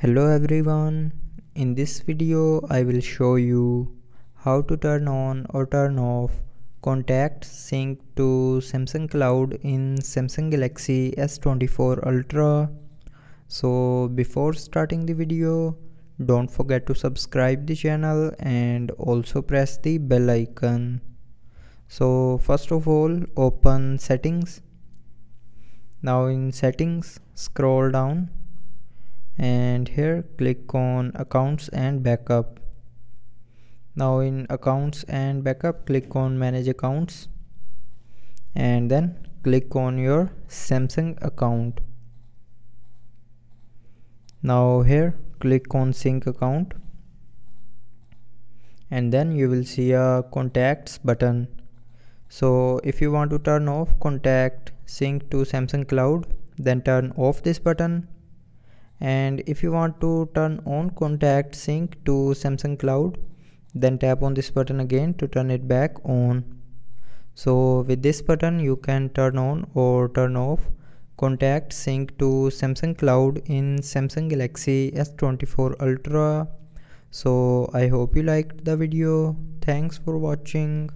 Hello everyone, in this video I will show you how to turn on or turn off contact sync to Samsung Cloud in Samsung Galaxy S24 Ultra. So before starting the video, don't forget to subscribe the channel and also press the bell icon. So first of all open settings. Now in settings scroll down and here click on accounts and backup. Now in accounts and backup click on manage accounts. And then click on your samsung account. Now here click on sync account. And then you will see a contacts button. So if you want to turn off contact sync to samsung cloud then turn off this button and if you want to turn on contact sync to samsung cloud then tap on this button again to turn it back on. So with this button you can turn on or turn off contact sync to samsung cloud in samsung galaxy s24 ultra. So i hope you liked the video. Thanks for watching